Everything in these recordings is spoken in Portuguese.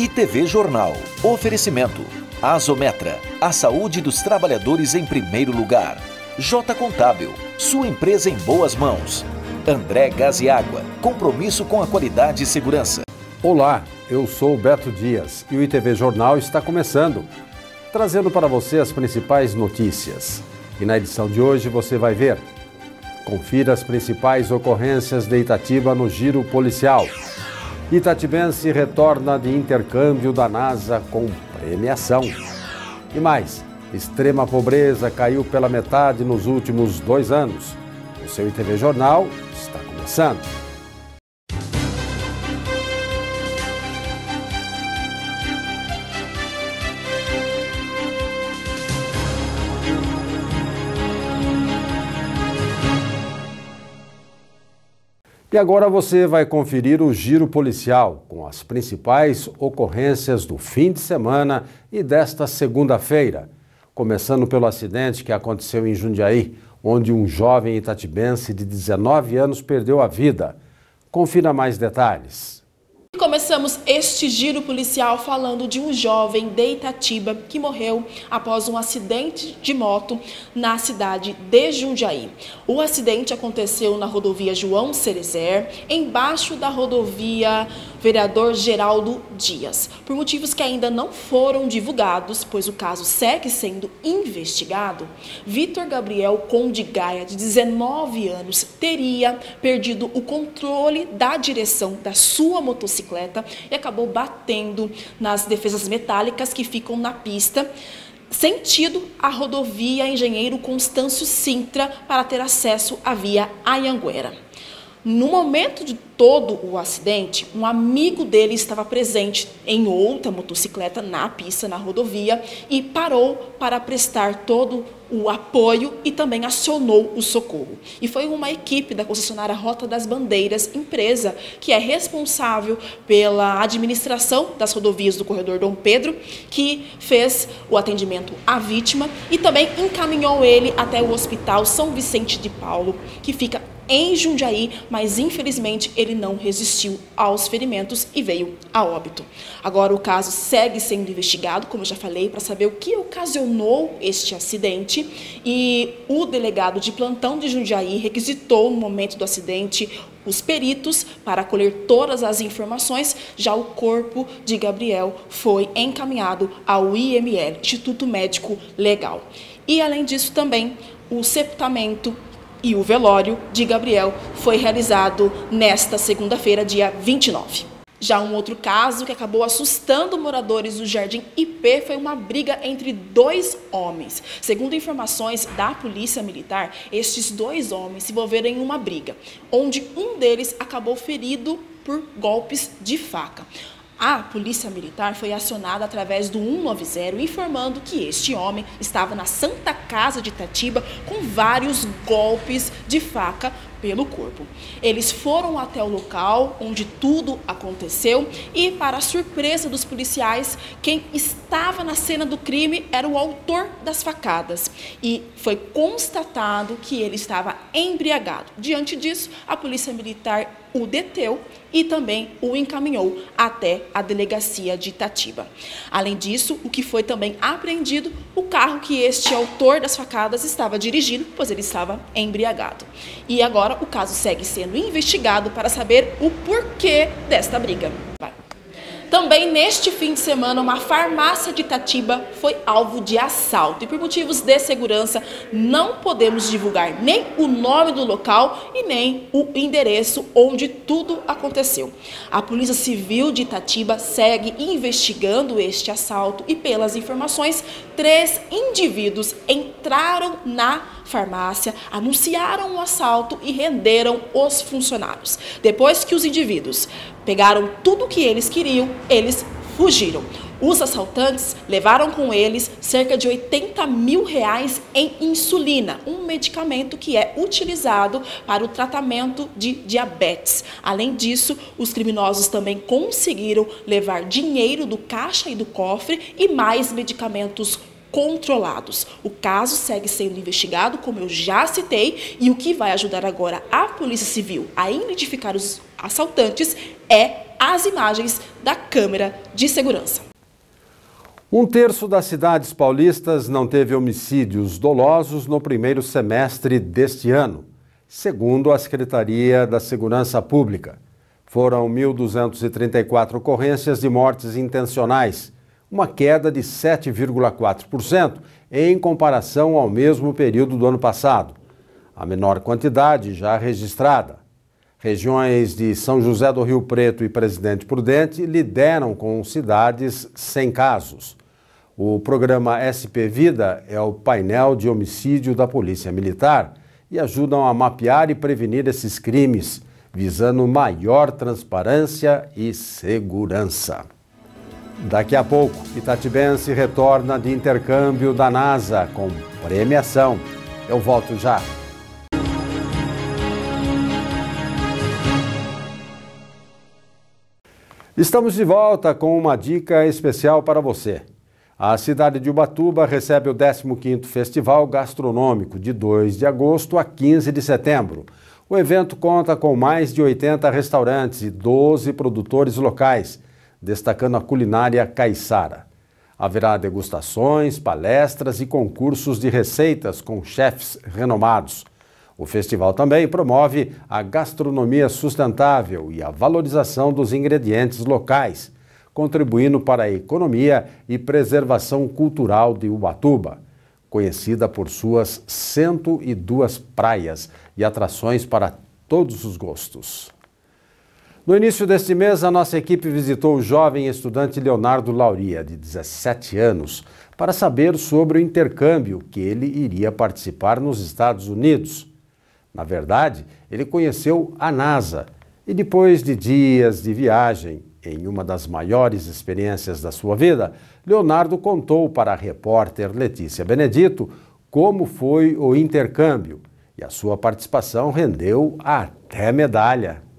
e TV Jornal. Oferecimento. Azometra. A saúde dos trabalhadores em primeiro lugar. J Contábil. Sua empresa em boas mãos. André Gás e Água. Compromisso com a qualidade e segurança. Olá, eu sou Beto Dias e o ITV Jornal está começando, trazendo para você as principais notícias. E na edição de hoje você vai ver. Confira as principais ocorrências de Itatiba no giro policial. Itatibense retorna de intercâmbio da NASA com premiação. E mais, extrema pobreza caiu pela metade nos últimos dois anos. O seu ITV Jornal está começando. E agora você vai conferir o giro policial com as principais ocorrências do fim de semana e desta segunda-feira. Começando pelo acidente que aconteceu em Jundiaí, onde um jovem itatibense de 19 anos perdeu a vida. Confira mais detalhes. Começamos este giro policial falando de um jovem de Itatiba que morreu após um acidente de moto na cidade de Jundiaí. O acidente aconteceu na rodovia João Cerezer, embaixo da rodovia Vereador Geraldo Dias. Por motivos que ainda não foram divulgados, pois o caso segue sendo investigado, Vitor Gabriel Conde Gaia, de 19 anos, teria perdido o controle da direção da sua motocicleta e acabou batendo nas defesas metálicas que ficam na pista sentido a rodovia Engenheiro Constâncio Sintra para ter acesso à via Anhanguera. No momento de todo o acidente, um amigo dele estava presente em outra motocicleta na pista, na rodovia, e parou para prestar todo o apoio e também acionou o socorro. E foi uma equipe da concessionária Rota das Bandeiras, empresa que é responsável pela administração das rodovias do corredor Dom Pedro, que fez o atendimento à vítima e também encaminhou ele até o Hospital São Vicente de Paulo, que fica em Jundiaí, mas infelizmente ele não resistiu aos ferimentos e veio a óbito. Agora o caso segue sendo investigado, como eu já falei, para saber o que ocasionou este acidente e o delegado de plantão de Jundiaí requisitou no momento do acidente os peritos para colher todas as informações, já o corpo de Gabriel foi encaminhado ao IML, Instituto Médico Legal. E além disso também o sepultamento e o velório de Gabriel foi realizado nesta segunda-feira, dia 29. Já um outro caso que acabou assustando moradores do Jardim IP foi uma briga entre dois homens. Segundo informações da Polícia Militar, estes dois homens se envolveram em uma briga, onde um deles acabou ferido por golpes de faca. A polícia militar foi acionada através do 190 informando que este homem estava na Santa Casa de Itatiba com vários golpes de faca pelo corpo. Eles foram até o local onde tudo aconteceu e, para surpresa dos policiais, quem estava na cena do crime era o autor das facadas e foi constatado que ele estava embriagado. Diante disso, a polícia militar o deteu e também o encaminhou até a delegacia de Itatiba. Além disso, o que foi também apreendido, o carro que este autor das facadas estava dirigindo, pois ele estava embriagado. E agora o caso segue sendo investigado para saber o porquê desta briga. Vai. Também neste fim de semana, uma farmácia de Itatiba foi alvo de assalto. E por motivos de segurança, não podemos divulgar nem o nome do local e nem o endereço onde tudo aconteceu. A Polícia Civil de Itatiba segue investigando este assalto e, pelas informações, três indivíduos entraram na farmácia, anunciaram o assalto e renderam os funcionários. Depois que os indivíduos pegaram tudo o que eles queriam, eles fugiram. Os assaltantes levaram com eles cerca de 80 mil reais em insulina, um medicamento que é utilizado para o tratamento de diabetes. Além disso, os criminosos também conseguiram levar dinheiro do caixa e do cofre e mais medicamentos controlados. O caso segue sendo investigado, como eu já citei, e o que vai ajudar agora a Polícia Civil a identificar os assaltantes é as imagens da câmera de segurança. Um terço das cidades paulistas não teve homicídios dolosos no primeiro semestre deste ano, segundo a Secretaria da Segurança Pública. Foram 1.234 ocorrências de mortes intencionais, uma queda de 7,4% em comparação ao mesmo período do ano passado, a menor quantidade já registrada. Regiões de São José do Rio Preto e Presidente Prudente lideram com cidades sem casos. O programa SP Vida é o painel de homicídio da Polícia Militar e ajudam a mapear e prevenir esses crimes, visando maior transparência e segurança. Daqui a pouco, Itatibense retorna de intercâmbio da NASA com premiação. Eu volto já. Estamos de volta com uma dica especial para você. A cidade de Ubatuba recebe o 15º Festival Gastronômico de 2 de agosto a 15 de setembro. O evento conta com mais de 80 restaurantes e 12 produtores locais, destacando a culinária caiçara. Haverá degustações, palestras e concursos de receitas com chefes renomados. O festival também promove a gastronomia sustentável e a valorização dos ingredientes locais contribuindo para a economia e preservação cultural de Ubatuba, conhecida por suas 102 praias e atrações para todos os gostos. No início deste mês, a nossa equipe visitou o jovem estudante Leonardo Lauria, de 17 anos, para saber sobre o intercâmbio que ele iria participar nos Estados Unidos. Na verdade, ele conheceu a NASA e, depois de dias de viagem, em uma das maiores experiências da sua vida, Leonardo contou para a repórter Letícia Benedito como foi o intercâmbio e a sua participação rendeu até medalha.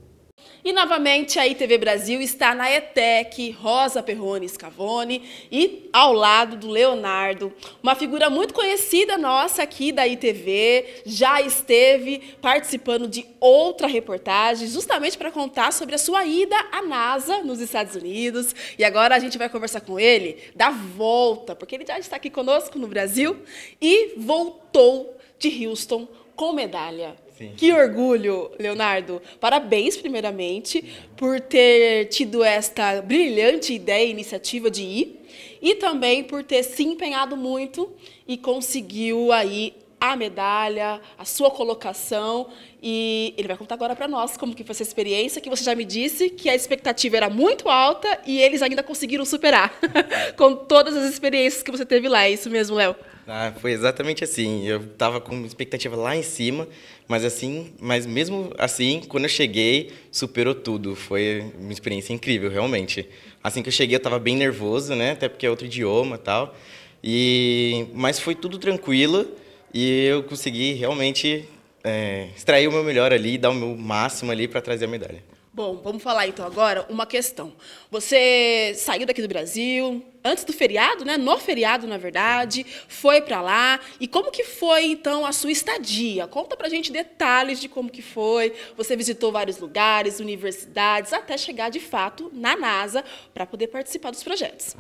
E novamente a ITV Brasil está na ETEC, Rosa Perrone Scavone e ao lado do Leonardo, uma figura muito conhecida nossa aqui da ITV, já esteve participando de outra reportagem, justamente para contar sobre a sua ida à NASA nos Estados Unidos. E agora a gente vai conversar com ele da volta, porque ele já está aqui conosco no Brasil e voltou de Houston com medalha. Sim. Que orgulho, Leonardo. Parabéns, primeiramente, por ter tido esta brilhante ideia e iniciativa de ir e também por ter se empenhado muito e conseguiu aí a medalha, a sua colocação e ele vai contar agora para nós como que foi essa experiência, que você já me disse que a expectativa era muito alta e eles ainda conseguiram superar com todas as experiências que você teve lá. É isso mesmo, Léo? Ah, foi exatamente assim. Eu estava com expectativa lá em cima, mas assim, mas mesmo assim, quando eu cheguei, superou tudo. Foi uma experiência incrível, realmente. Assim que eu cheguei, eu estava bem nervoso, né? Até porque é outro idioma, tal. E mas foi tudo tranquilo e eu consegui realmente é, extrair o meu melhor ali, dar o meu máximo ali para trazer a medalha. Bom, vamos falar então agora uma questão. Você saiu daqui do Brasil antes do feriado, né? No feriado, na verdade, foi para lá. E como que foi então a sua estadia? Conta pra gente detalhes de como que foi. Você visitou vários lugares, universidades, até chegar de fato na NASA para poder participar dos projetos.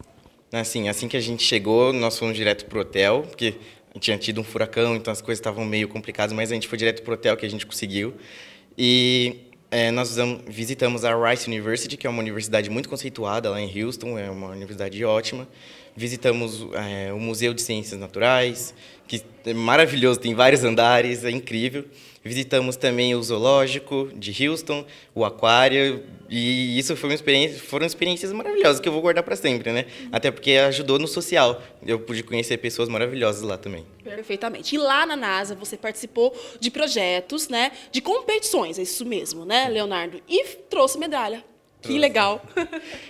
Assim, assim que a gente chegou, nós fomos direto pro hotel, porque tinha tido um furacão, então as coisas estavam meio complicadas, mas a gente foi direto pro hotel que a gente conseguiu. E é, nós visitamos a Rice University, que é uma universidade muito conceituada lá em Houston, é uma universidade ótima. Visitamos é, o Museu de Ciências Naturais, que é maravilhoso, tem vários andares, é incrível. Visitamos também o zoológico de Houston, o aquário, e isso foi uma experiência, foram experiências maravilhosas que eu vou guardar para sempre, né? Até porque ajudou no social. Eu pude conhecer pessoas maravilhosas lá também. Perfeitamente. E lá na NASA você participou de projetos, né? De competições, é isso mesmo, né, Leonardo? E trouxe medalha. Que legal.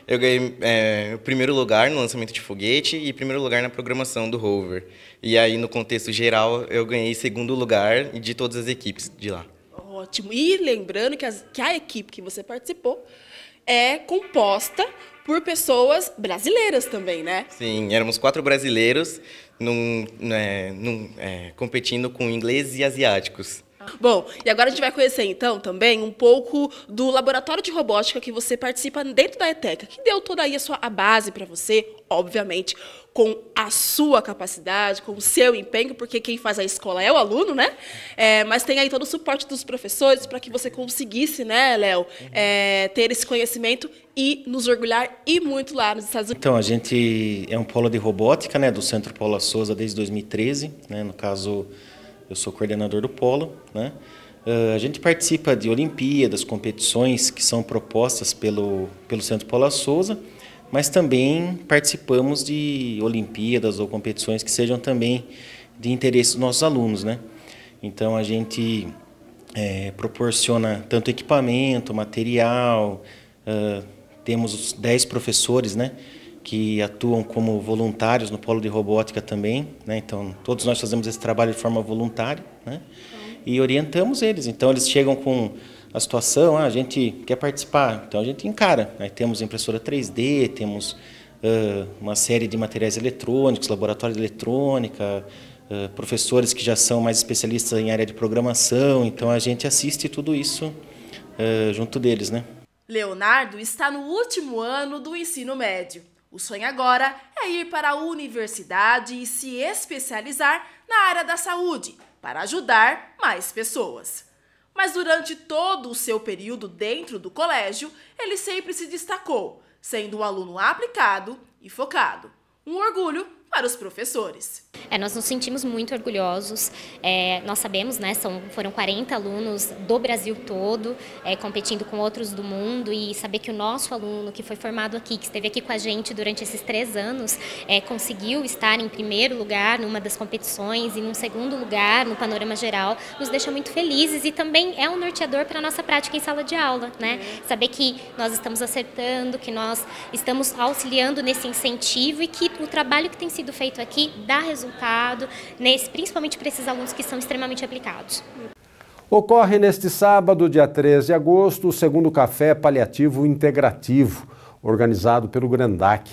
Eu ganhei é, o primeiro lugar no lançamento de foguete e primeiro lugar na programação do rover. E aí, no contexto geral, eu ganhei segundo lugar de todas as equipes de lá. Ótimo. E lembrando que, as, que a equipe que você participou é composta por pessoas brasileiras também, né? Sim, éramos quatro brasileiros num, né, num, é, competindo com ingleses e asiáticos. Bom, e agora a gente vai conhecer então também um pouco do laboratório de robótica que você participa dentro da ETECA, que deu toda aí a sua a base para você, obviamente, com a sua capacidade, com o seu empenho, porque quem faz a escola é o aluno, né? É, mas tem aí todo o suporte dos professores para que você conseguisse, né, Léo, é, ter esse conhecimento e nos orgulhar e muito lá nos Estados Unidos. Então, a gente é um polo de robótica, né, do Centro Paula Souza desde 2013, né, no caso eu sou coordenador do polo, né? Uh, a gente participa de Olimpíadas, competições que são propostas pelo, pelo Centro Paula Souza, mas também participamos de Olimpíadas ou competições que sejam também de interesse dos nossos alunos, né? Então a gente é, proporciona tanto equipamento, material, uh, temos 10 professores, né? Que atuam como voluntários no polo de robótica também, né? Então todos nós fazemos esse trabalho de forma voluntária, né? E orientamos eles. Então eles chegam com a situação, ah, a gente quer participar, então a gente encara. Temos impressora 3D, temos uh, uma série de materiais eletrônicos, laboratório de eletrônica, uh, professores que já são mais especialistas em área de programação. Então a gente assiste tudo isso uh, junto deles, né? Leonardo está no último ano do ensino médio. O sonho agora é ir para a universidade e se especializar na área da saúde para ajudar mais pessoas. Mas durante todo o seu período dentro do colégio, ele sempre se destacou, sendo um aluno aplicado e focado. Um orgulho para os professores. É, nós nos sentimos muito orgulhosos. É, nós sabemos, né, são, foram 40 alunos do Brasil todo, é, competindo com outros do mundo, e saber que o nosso aluno, que foi formado aqui, que esteve aqui com a gente durante esses três anos, é, conseguiu estar em primeiro lugar numa das competições e num segundo lugar no panorama geral, nos deixa muito felizes e também é um norteador para a nossa prática em sala de aula. Né? Saber que nós estamos acertando, que nós estamos auxiliando nesse incentivo e que o trabalho que tem sido sido feito aqui dá resultado, nesse, principalmente para esses alunos que são extremamente aplicados. Ocorre neste sábado, dia 13 de agosto, o segundo Café Paliativo Integrativo, organizado pelo Grandac.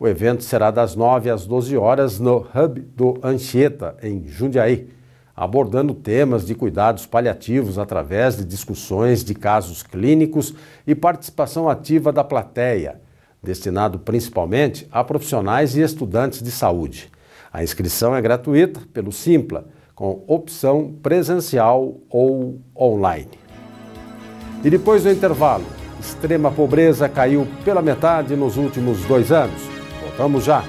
O evento será das 9 às 12 horas no Hub do Anchieta, em Jundiaí, abordando temas de cuidados paliativos através de discussões de casos clínicos e participação ativa da plateia destinado principalmente a profissionais e estudantes de saúde. A inscrição é gratuita pelo Simpla, com opção presencial ou online. E depois do intervalo, extrema pobreza caiu pela metade nos últimos dois anos. Voltamos já.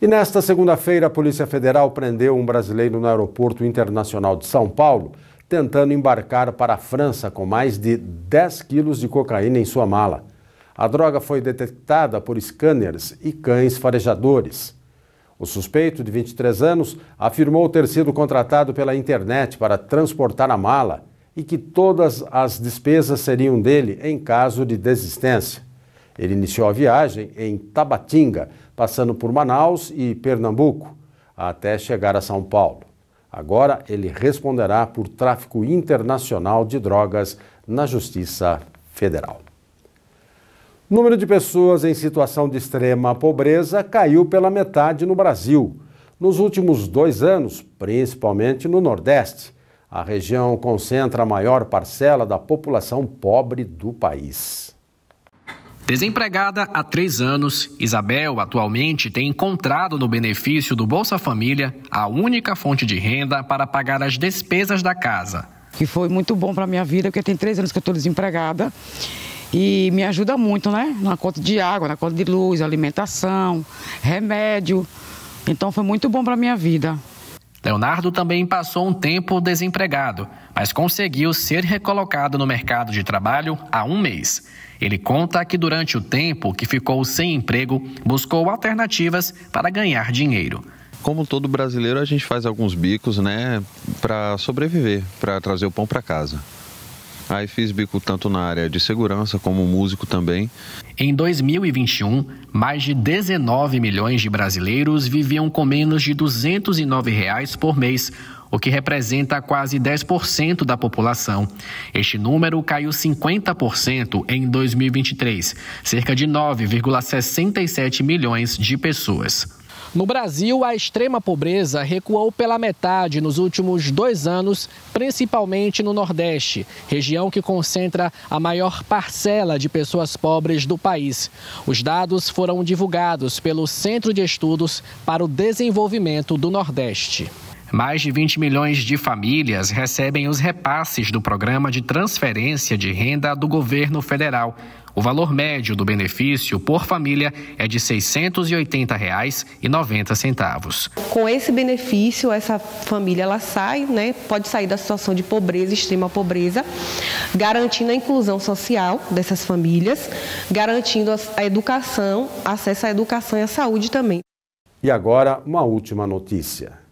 E nesta segunda-feira, a Polícia Federal prendeu um brasileiro no Aeroporto Internacional de São Paulo tentando embarcar para a França com mais de 10 quilos de cocaína em sua mala. A droga foi detectada por scanners e cães farejadores. O suspeito, de 23 anos, afirmou ter sido contratado pela internet para transportar a mala e que todas as despesas seriam dele em caso de desistência. Ele iniciou a viagem em Tabatinga, passando por Manaus e Pernambuco, até chegar a São Paulo. Agora ele responderá por tráfico internacional de drogas na Justiça Federal. O número de pessoas em situação de extrema pobreza caiu pela metade no Brasil. Nos últimos dois anos, principalmente no Nordeste, a região concentra a maior parcela da população pobre do país. Desempregada há três anos, Isabel atualmente tem encontrado no benefício do Bolsa Família a única fonte de renda para pagar as despesas da casa. Que foi muito bom para minha vida, porque tem três anos que eu estou desempregada e me ajuda muito, né? Na conta de água, na conta de luz, alimentação, remédio. Então foi muito bom para minha vida. Leonardo também passou um tempo desempregado, mas conseguiu ser recolocado no mercado de trabalho há um mês. Ele conta que durante o tempo que ficou sem emprego, buscou alternativas para ganhar dinheiro. Como todo brasileiro, a gente faz alguns bicos, né, para sobreviver, para trazer o pão para casa. Aí fiz bico tanto na área de segurança como músico também. Em 2021, mais de 19 milhões de brasileiros viviam com menos de 209 reais por mês, o que representa quase 10% da população. Este número caiu 50% em 2023, cerca de 9,67 milhões de pessoas. No Brasil, a extrema pobreza recuou pela metade nos últimos dois anos, principalmente no Nordeste, região que concentra a maior parcela de pessoas pobres do país. Os dados foram divulgados pelo Centro de Estudos para o Desenvolvimento do Nordeste. Mais de 20 milhões de famílias recebem os repasses do programa de transferência de renda do governo federal. O valor médio do benefício por família é de R$ 680,90. Com esse benefício, essa família ela sai, né, pode sair da situação de pobreza, extrema pobreza, garantindo a inclusão social dessas famílias, garantindo a educação, acesso à educação e à saúde também. E agora, uma última notícia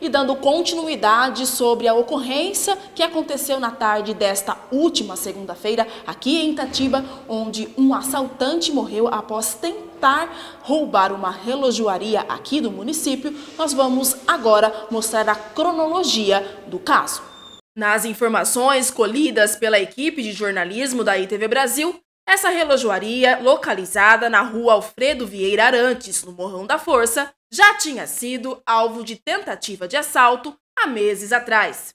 e dando continuidade sobre a ocorrência que aconteceu na tarde desta última segunda-feira aqui em Itatiba, onde um assaltante morreu após tentar roubar uma relojoaria aqui do município, nós vamos agora mostrar a cronologia do caso. Nas informações colhidas pela equipe de jornalismo da ITV Brasil, essa relojoaria, localizada na rua Alfredo Vieira Arantes, no Morrão da Força, já tinha sido alvo de tentativa de assalto há meses atrás.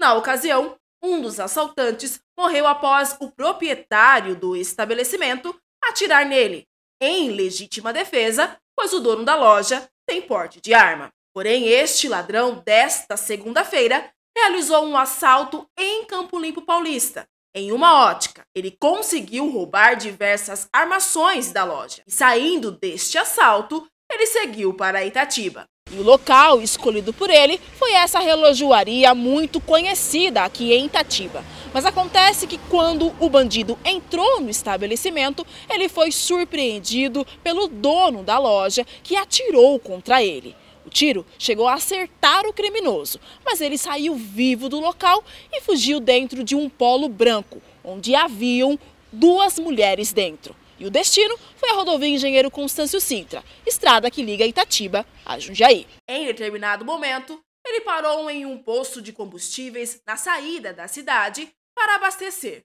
Na ocasião, um dos assaltantes morreu após o proprietário do estabelecimento atirar nele, em legítima defesa, pois o dono da loja tem porte de arma. Porém, este ladrão desta segunda-feira realizou um assalto em Campo Limpo Paulista. Em uma ótica, ele conseguiu roubar diversas armações da loja. E saindo deste assalto, ele seguiu para Itatiba. E o local escolhido por ele foi essa relojoaria muito conhecida aqui em Itatiba. Mas acontece que quando o bandido entrou no estabelecimento, ele foi surpreendido pelo dono da loja que atirou contra ele. Tiro chegou a acertar o criminoso, mas ele saiu vivo do local e fugiu dentro de um polo branco, onde haviam duas mulheres dentro. E o destino foi a rodovia Engenheiro Constâncio Sintra, estrada que liga Itatiba a Jundiaí. Em determinado momento, ele parou em um posto de combustíveis na saída da cidade para abastecer.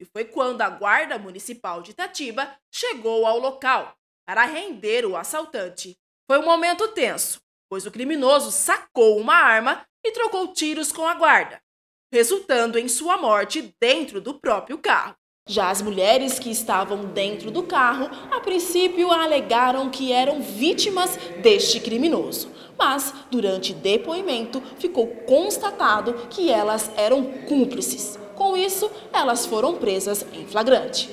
E foi quando a Guarda Municipal de Itatiba chegou ao local para render o assaltante. Foi um momento tenso, pois o criminoso sacou uma arma e trocou tiros com a guarda, resultando em sua morte dentro do próprio carro. Já as mulheres que estavam dentro do carro, a princípio alegaram que eram vítimas deste criminoso. Mas, durante depoimento, ficou constatado que elas eram cúmplices. Com isso, elas foram presas em flagrante.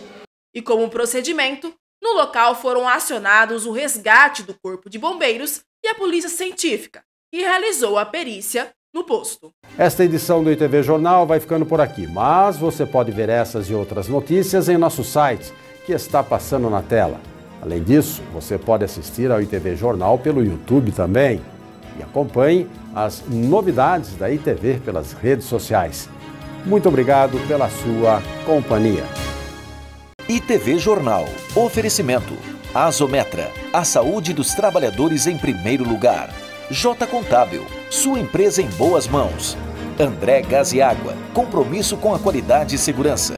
E como procedimento, no local foram acionados o resgate do Corpo de Bombeiros e a Polícia Científica, que realizou a perícia no posto. Esta edição do ITV Jornal vai ficando por aqui, mas você pode ver essas e outras notícias em nosso site, que está passando na tela. Além disso, você pode assistir ao ITV Jornal pelo YouTube também e acompanhe as novidades da ITV pelas redes sociais. Muito obrigado pela sua companhia. ITV Jornal. Oferecimento. Azometra. A saúde dos trabalhadores em primeiro lugar. J Contábil, sua empresa em boas mãos. André Gás e Água, compromisso com a qualidade e segurança.